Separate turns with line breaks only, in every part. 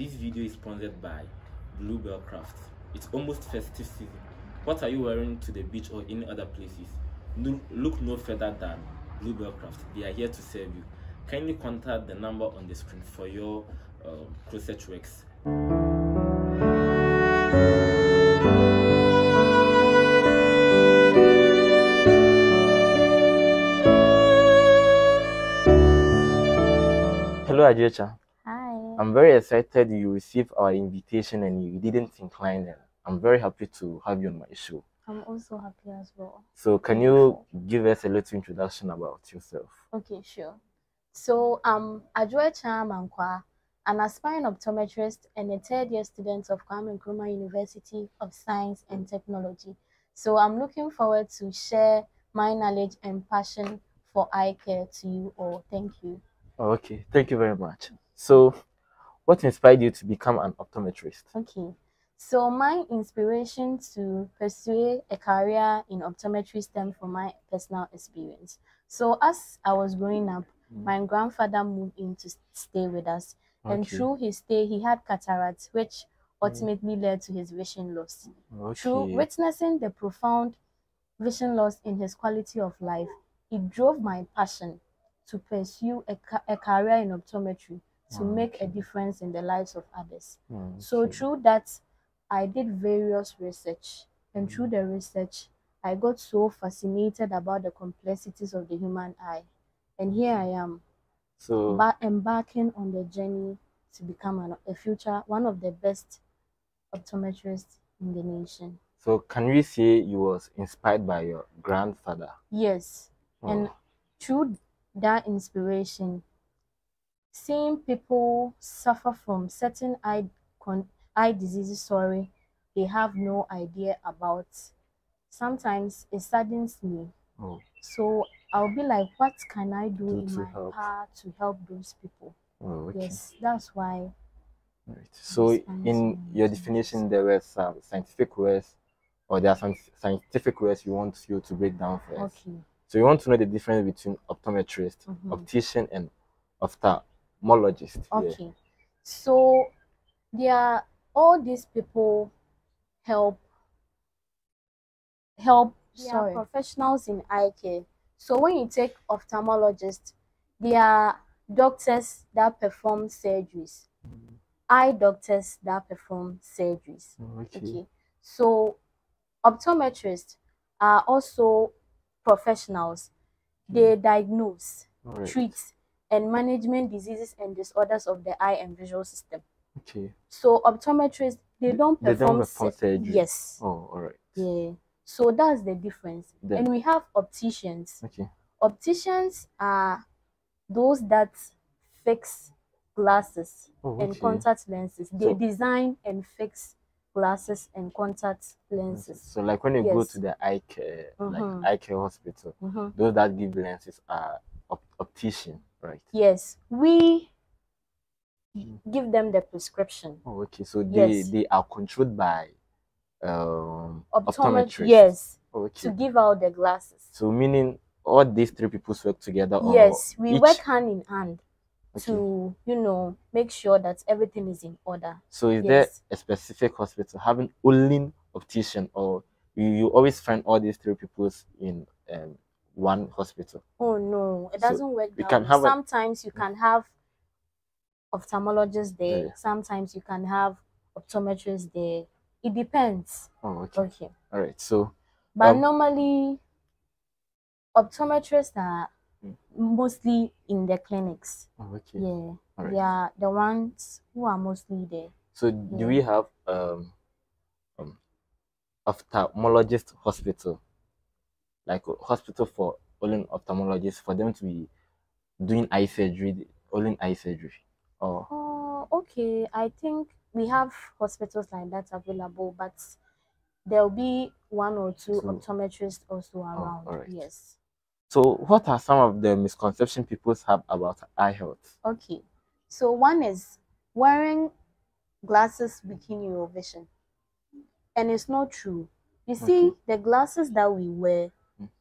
This video is sponsored by Bluebell Crafts. It's almost festive season. What are you wearing to the beach or any other places? No, look no further than Bluebell Crafts. They are here to serve you. Kindly contact the number on the screen for your um, crochet works. Hello, Ajecha. I'm very excited you received our invitation and you didn't decline it. I'm very happy to have you on my show.
I'm also happy as well.
So, can you give us a little introduction about yourself?
Okay, sure. So I'm Adjoecha Mankwa, an aspiring optometrist and a third year student of Kwame Nkrumah University of Science and Technology. So I'm looking forward to share my knowledge and passion for eye care to you all. Thank you.
Okay, thank you very much. So, what inspired you to become an optometrist?
Okay. So my inspiration to pursue a career in optometry stemmed from my personal experience. So as I was growing up,
Mm.
my grandfather moved in to stay with us. And through his stay, he had cataracts, which ultimately led to his vision loss. Through witnessing the profound vision loss in his quality of life, it drove my passion to pursue a, ca- a career in optometry to make a difference in the lives of others.
Mm,
So
okay.
through that, I did various research, and through
Mm.
the research, I got so fascinated about the complexities of the human eye, and here I am,
So,
ba- embarking on the journey to become an, a future one of the best optometrists in the nation.
so can we say you was inspired by your grandfather?
Yes, and
Oh,
through that inspiration, seeing people suffer from certain eye con- eye diseases, sorry, they have no idea about. Sometimes it saddens me.
oh,
So I'll be like, what can I do
Do
in my
help.
power to help those people?
oh, okay.
Yes, that's why.
Right. So, in your definition, there were some scientific words, or there are some scientific words you want you to break down us.
Okay.
So, you want to know the difference between optometrist,
mhm.
optician, and ophthalmologist. Yeah.
Okay. So there are all these people help help
They are
sorry professionals in eye care. So when you take ophthalmologists, they are doctors that perform surgeries. Eye doctors that perform surgeries.
Okay.
Okay. So optometrists are also professionals. They hmm. diagnose,
All right.
treat, and management diseases and disorders of the eye and visual system.
Okay.
So optometrists they don't
They
perform,
don't perform
sur-
surgery.
Yes.
Oh, all right.
Yeah. So that's the difference.
Then-
And we have opticians.
Okay.
Opticians are those that fix glasses
Oh,
and contact lenses. They
So-
design and fix glasses and contact lenses.
So, like when you go to the eye care,
Mhm.
like eye care hospital,
Mhm.
those that give lenses are op- optician, right?
Yes, we
Mm.
give them the prescription.
Oh, okay. So they
Yes.
they are controlled by um
yes,
Oh,
to give out the glasses.
So meaning all these three people work together.
Yes, we
each-
work hand in hand
Okay.
to, you know, make sure that everything is in order.
So is
yes.
there a specific hospital having only optician, or you, you always find all these three people in um, one hospital?
Oh no, it doesn't work
we
that
can have a-
Sometimes you can have ophthalmologists there.
Yeah.
Sometimes you can have optometrists there. It depends.
Oh, okay.
Okay.
All right. So
But
Um,
normally, optometrists are
Mm.
mostly in the clinics.
oh, okay.
Yeah,
right.
they are the ones who are mostly there.
So do we have um, um ophthalmologist hospital, like a hospital for only ophthalmologists for them to be doing eye surgery, only eye surgery, or
Oh, okay. I think we have hospitals like that available, but there'll be one or two
Two.
optometrists also oh, around.
alright.
Yes.
so what are some of the misconceptions people have about eye health?
Okay. So one is wearing glasses weaken your vision. And it's not true. You see, the glasses that we wear.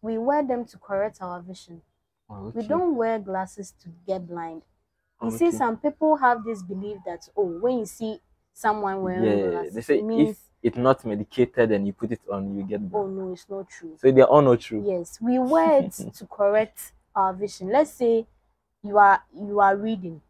We wear them to correct our vision.
Oh,
We don't wear glasses to get blind. You see,
Okay.
some people have this belief that oh, when you see someone wearing
Yeah,
glasses,
they say
it means
if it's not medicated and you put it on, you get blind.
oh no, it's not true.
So they're all not true.
Yes, we wear it to correct our vision. Let's say you are you are reading.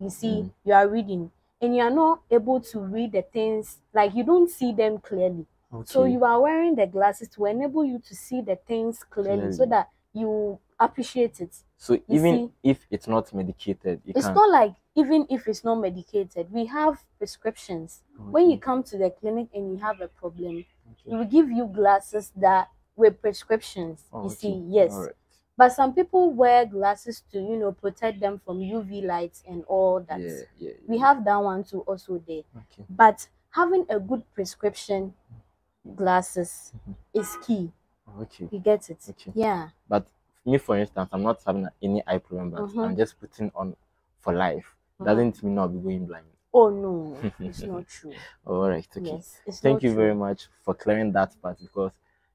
You see,
Mm.
you are reading and you are not able to read the things like you don't see them clearly. So you are wearing the glasses to enable you to see the things clearly, so that you appreciate it.
So even
see-
if it's not medicated, you
It's
can.
not like even if it's not medicated, we have prescriptions. When you come to the clinic and you have a problem, we
Okay.
will give you glasses that with prescriptions.
Oh,
you
okay.
see, yes.
Alright.
But some people wear glasses to, you know, protect them from UV lights and all that.
Yeah, yeah.
We have that one too also there.
Okay.
But having a good prescription glasses
Mhm.
is key.
Okay.
You get it?
Okay.
Yeah.
But me, for instance, I'm not having any eye problem, but
Mhm.
I'm just putting on for life.
Mhm.
Doesn't mean I'll be going blind.
Oh no, it's not true.
All right. Okay.
Yes,
Thank you
true.
very much for clearing that part because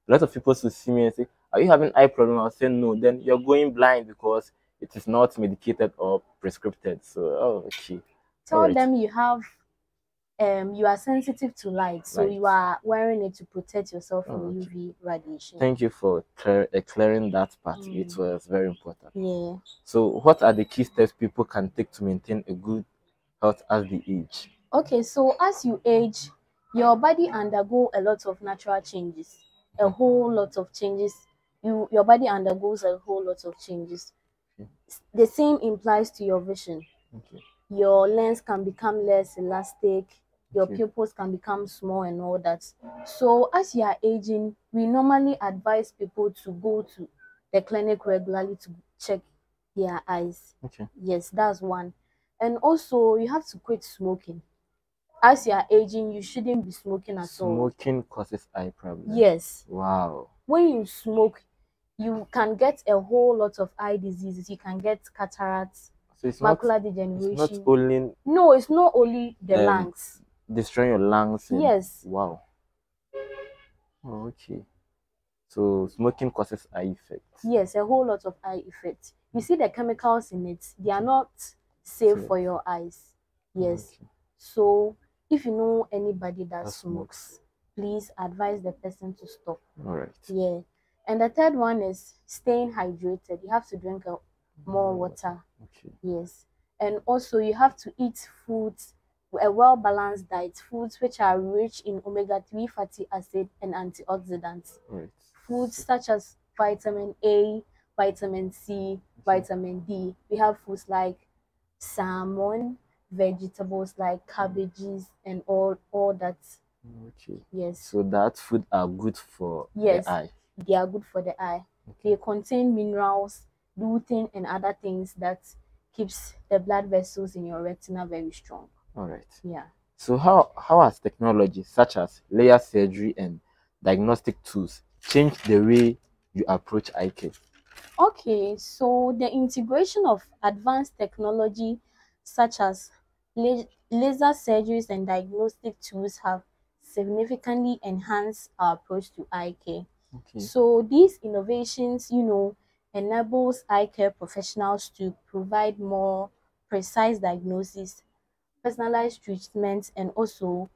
a lot of people will see me and say, Are you having eye problem? I'll say no. Then you're going blind because it is not medicated or prescribed. So oh okay.
Tell
Alright.
them you have um you are sensitive to light, so
Light.
you are wearing it to protect yourself from
Oh, okay.
UV radiation.
Thank you for clear, uh, clearing that part. It
Mm.
was very important.
yeah.
So what are the key steps people can take to maintain a good health as they age?
Okay, so as you age, your body undergo a lot of natural changes, a whole lot of changes. You your body undergoes a whole lot of changes.
Okay.
The same implies to your vision.
Okay.
Your lens can become less elastic. Your
Okay.
pupils can become small and all that. So as you are aging, we normally advise people to go to the clinic regularly to check their eyes.
Okay.
Yes, that's one. And also, you have to quit smoking. As you are aging, you shouldn't be smoking at all.
Smoking causes eye problems.
Yes.
Wow.
When you smoke, you can get a whole lot of eye diseases. You can get cataracts,
So it's not
macular
it's
degeneration.
not only
no, it's not only the
Um,
lungs.
Destroying your lungs.
Yes.
Wow. Oh, okay. So smoking causes eye effects.
Yes, a whole lot of eye effects. You see the chemicals in it, they are not safe
Safe.
for your eyes. Yes.
Okay.
So if you know anybody that
That
smokes,
smokes.
please advise the person to stop.
All right.
Yeah. And the third one is staying hydrated. You have to drink a, more water.
Okay.
Yes. And also you have to eat foods, a well balanced diet, foods which are rich in omega 3 fatty acid and antioxidants.
Right.
Foods such as vitamin A, vitamin C, mm-hmm. vitamin D. We have foods like salmon, vegetables like cabbages and all all that.
Okay.
Yes.
So that food are good for
Yes.
the eye.
they are good for the eye. They contain minerals, lutein, and other things that keeps the blood vessels in your retina very strong.
All right.
Yeah.
So how how has technology such as laser surgery and diagnostic tools changed the way you approach eye care?
Okay, so the integration of advanced technology such as laser surgeries and diagnostic tools have significantly enhanced our approach to eye care.
Okay.
So these innovations, you know, enables eye care professionals to provide more precise diagnosis, personalized treatments, and also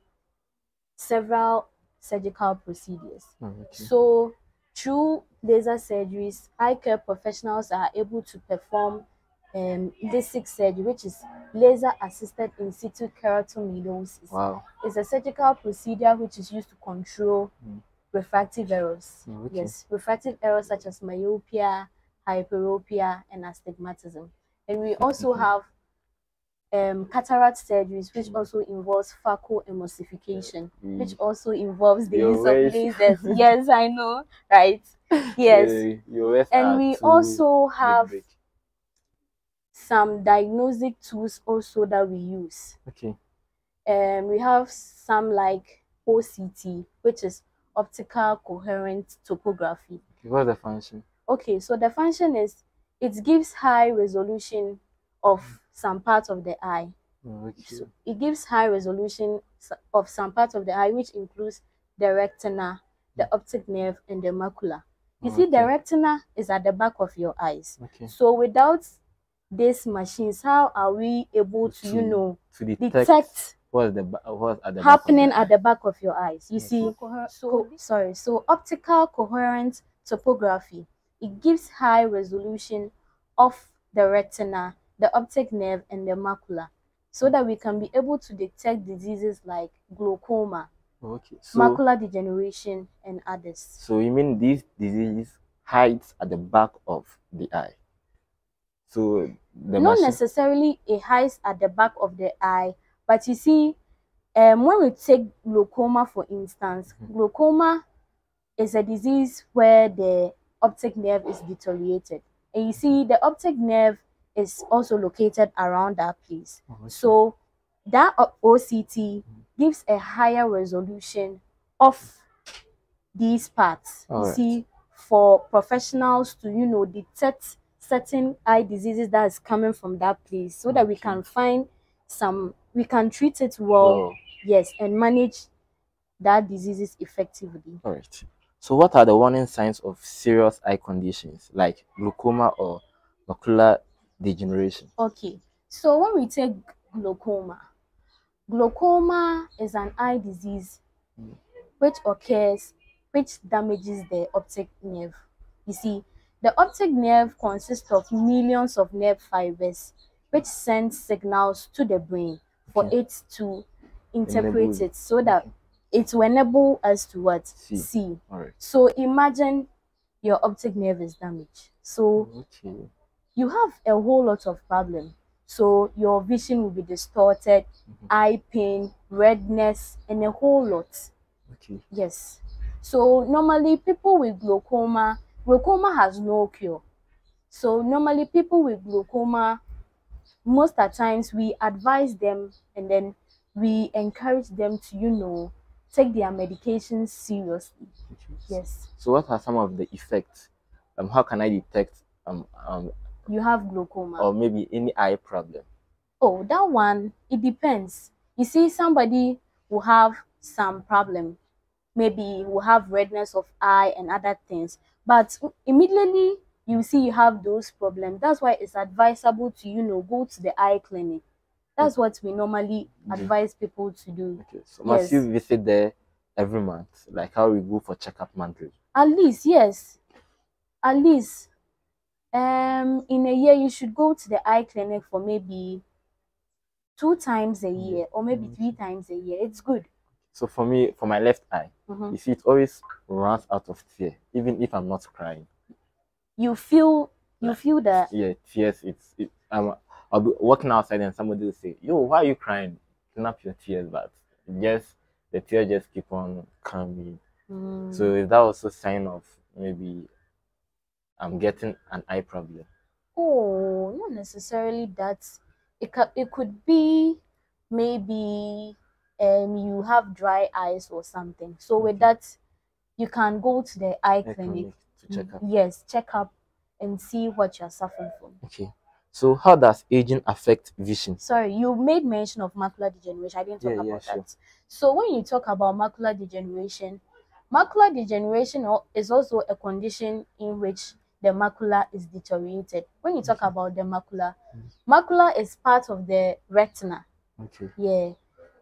several surgical procedures.
Oh, okay.
So through laser surgeries, eye care professionals are able to perform um, LASIK surgery, which is laser assisted in situ keratomileusis.
Wow.
It's a surgical procedure which is used to control
Mm.
refractive errors.
Oh, okay.
Yes, refractive errors such as myopia, hyperopia, and astigmatism. And we also have um, cataract surgeries, which also involves phaco emulsification, which
Mm.
also involves the
Your
use of lasers. yes, I know, right? Yes.
Words
And we also
big,
have
big.
some diagnostic tools also that we use.
Okay.
um, we have some like OCT, which is optical coherent topography.
okay. What's the function?
Okay, so the function is it gives high resolution of some part of the eye.
Okay.
So it gives high resolution of some part of the eye, which includes the retina, the mm. optic nerve, and the macula. You see, the retina is at the back of your eyes.
Okay.
So without these machines? How are we able to, you know,
To detect,
detect
what's the what's at the back
happening
the
at the back of your eyes? You
Okay.
see, so sorry, so optical coherent topography. It gives high resolution of the retina, the optic nerve, and the macula, so that we can be able to detect diseases like glaucoma,
Okay. So
macular degeneration, and others.
so you mean these diseases hides at the back of the eye? So the
Not
machine.
necessarily it hides at the back of the eye, but you see, um, when we take glaucoma for instance,
Mhm.
glaucoma is a disease where the optic nerve is deteriorated, and you see, the optic nerve is also located around that place.
Oh.
So that OCT mm-hmm. gives a higher resolution of these parts. You
Alright.
see, for professionals to you know detect certain eye diseases that is coming from that place, so that we can find some, we can treat it well, yes, and manage that diseases effectively.
All right. So, what are the warning signs of serious eye conditions like glaucoma or macular degeneration?
Okay, so when we take glaucoma, glaucoma is an eye disease
Mm.
which occurs, which damages the optic nerve. You see, the optic nerve consists of millions of nerve fibers which send signals to the brain for it to interpret
Enable-
it so that it will enable us to what?
See.
See.
All right.
So imagine your optic nerve is damaged. So
Okay.
You have a whole lot of problem. So your vision will be distorted,
Mhm.
eye pain, redness, and a whole lot.
Okay.
Yes. So normally people with glaucoma, glaucoma has no cure. So normally people with glaucoma, most at times we advise them and then we encourage them to, you know, take their medications seriously.
okay.
Yes.
So, what are some of the effects? Um, how can I detect um um
You have glaucoma.
or maybe any eye problem?
Oh, that one, it depends. You see, somebody will have some problem. Maybe will have redness of eye and other things. But immediately you see you have those problems. That's why it's advisable to, you know, go to the eye clinic. That's what we normally
Mhm.
advise people to do.
Okay. So, must
Yes.
you visit there every month? Like how we go for checkup monthly?
At least, yes. At least um in a year you should go to the eye clinic for maybe two times a year or maybe
Mhm.
three times a year. It's good.
So, for me, for my left eye,
Mhm.
you see, it always runs out of tear, even if I'm not crying.
you feel you feel that
yeah, tears. It's it, I'm, I'll be walking outside and somebody will say, "Yo, why are you crying? Clean up your tears." But just the tears just keep on coming.
mm,
So is that also sign of maybe I'm getting an eye problem?
oh not necessarily that it could it could be maybe um you have dry eyes or something so with that you can go to the eye
Eye
clinic
clinic to check up.
yes check up and see what you're suffering from
Okay. So how does aging affect vision?
sorry you made mention of macular degeneration i didn't talk
Yeah, yeah,
about
sure.
that so when you talk about macular degeneration macular degeneration is also a condition in which the macula is deteriorated when you talk about the macula macula is part of the retina
Okay.
yeah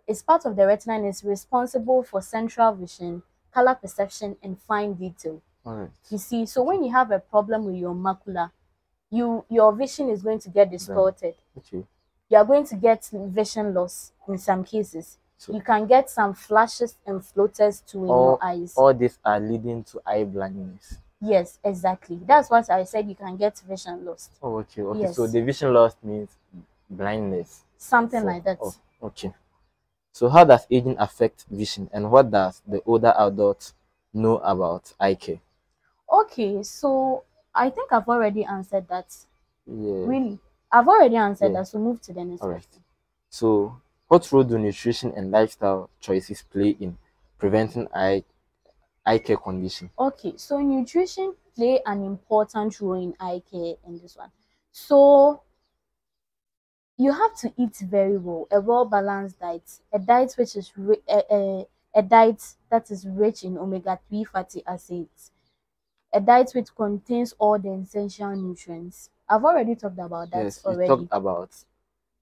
it's part of the retina and is responsible for central vision color perception and fine detail
All right.
you see so when you have a problem with your macula you your vision is going to get distorted
Okay.
you are going to get vision loss in some cases.
So
You can get some flashes and floaters too in
all,
your eyes.
all these are leading to eye blindness.
Yes, exactly. That's what I said. You can get vision loss,
Oh, okay. Okay. So the vision loss means blindness.
something
for-
like that.
Oh, okay. So how does aging affect vision, and what does the older adult know about eye care?
Okay, so I think I've already answered that.
Yeah.
Really, I've already answered
Yeah.
that. So move to the next
All right.
question.
So, what role do nutrition and lifestyle choices play in preventing eye eye care condition?
Okay, so nutrition play an important role in eye care in this one. So you have to eat very well, a well balanced diet, a diet which is a, a, a diet that is rich in omega three fatty acids, a diet which contains all the essential nutrients. I've already talked about that
yes, you
already.
talked about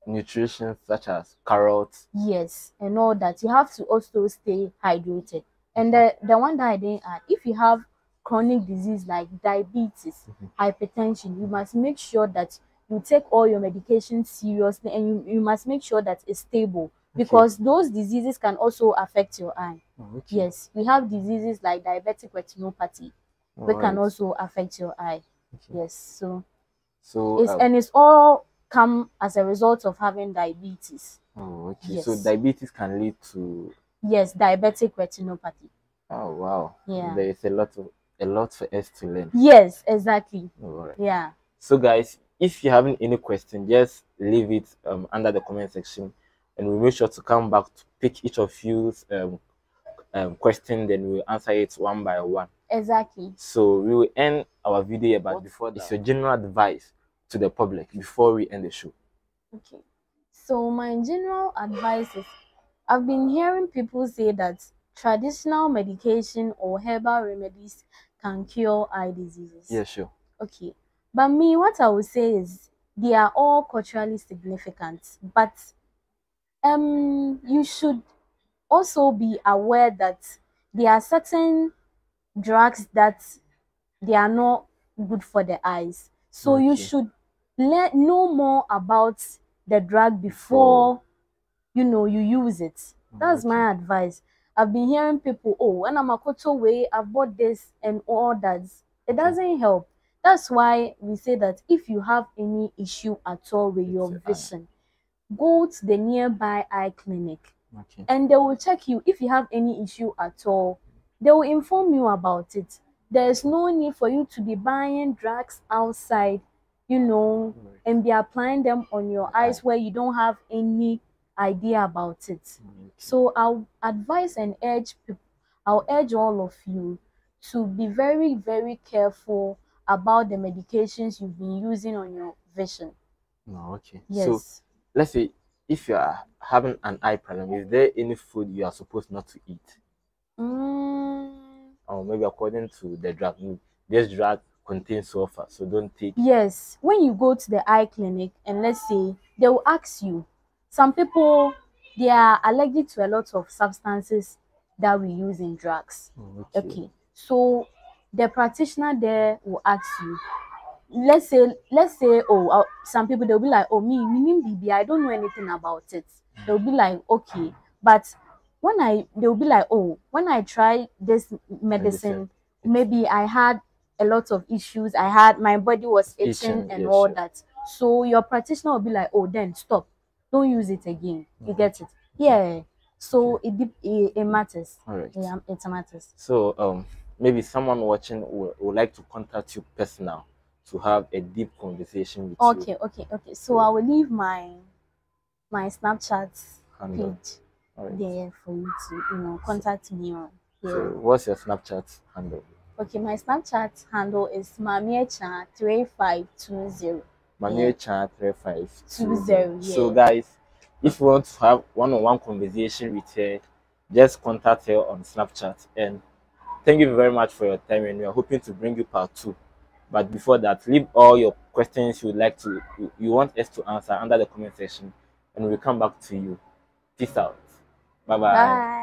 nutrition such as carrots.
Yes, and all that. You have to also stay hydrated. And the, the one that I didn't add, if you have chronic disease like diabetes,
Mhm.
hypertension, you must make sure that you take all your medication seriously and you, you must make sure that it's stable because those diseases can also affect your eye.
Oh, okay.
Yes, we have diseases like diabetic retinopathy, which can also affect your eye.
Okay.
Yes, so
So,
it's
um,
and it's all come as a result of having diabetes.
oh, okay. So diabetes can lead to.
Yes, diabetic retinopathy.
Oh wow.
Yeah.
There is a lot of a lot for us to learn.
Yes, exactly.
All right.
Yeah.
So guys, if you having any question, just leave it um, under the comment section, and we'll make sure to come back to pick each of you's um, um, question, then we'll answer it one by one.
Exactly.
So we will end our video here, but before that, it's your general advice to the public before we end the show.
Okay. So my general advice is I've been hearing people say that traditional medication or herbal remedies can cure eye diseases.
Yeah, sure.
Okay. But me, what I would say is they are all culturally significant, but um you should also be aware that there are certain drugs that they are not good for the eyes. So you should let know more about the drug before you know you use it. Mm, That's my advice. I've been hearing people, oh, when I'm a koto way, I've bought this and all that. It doesn't help. That's why we say that if you have any issue at all with your
With your eye.
vision, go to the nearby eye clinic
Okay.
and they will check you if you have any issue at all. They will inform you about it. There's no need for you to be buying drugs outside, you know, and be applying them on your eyes where you don't have any idea about it.
Okay.
So I'll advise and urge people, I'll urge all of you to be very, very careful about the medications you've been using on your vision.
No, okay.
Yes.
So let's say if you are having an eye problem, is there any food you are supposed not to eat?
Mm,
Or maybe according to the drug, mm, this drug contains sulfur, so don't take.
yes, when you go to the eye clinic and let's say they will ask you, some people they are allergic to a lot of substances that we use in drugs.
Oh,
Okay. So the practitioner there will ask you, let's say, let's say, oh, uh, some people they'll be like, oh, me, meaning BB, I don't know anything about it. They'll be like, okay, but when I, they'll be like, oh, when I try this medicine,
Medicine.
maybe I had a lot of issues. I had my body was itching,
Itching,
and
yeah,
all
sure.
that. So your practitioner will be like, oh, then stop, don't use it again. You
Mhm.
get it? Yeah. So it, it it matters.
All right.
Yeah, it matters.
So um, maybe someone watching would, would like to contact you personal to have a deep conversation with you.
Okay, okay, okay. So I will leave my my Snapchat
Handle.
page
right.
there for you to you know contact me on.
So what's your Snapchat handle?
Okay, my Snapchat handle is mamiecha three five two zero.
Manuel three five
Two zero,
So guys, if you want to have one-on-one conversation with her, just contact her on Snapchat. And thank you very much for your time. And we are hoping to bring you part two. But before that, leave all your questions you would like to you, you want us to answer under the comment section, and we'll come back to you. Peace out. Bye bye.
Bye.